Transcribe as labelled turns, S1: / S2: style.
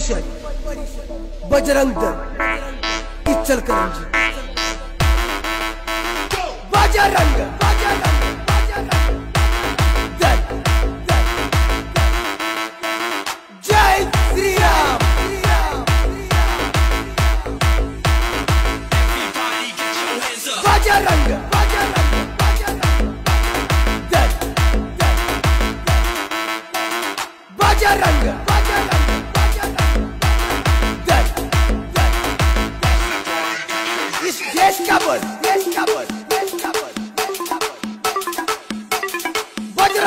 S1: Parishad Bajrang Dal Ichalkaranji Bajrang Bajrang Bajrang Dal Dal Jai Shri Ram Bajrang Bajrang Nesse cabelo, nesse cabelo, nesse cabelo, nesse cabelo. Pode ir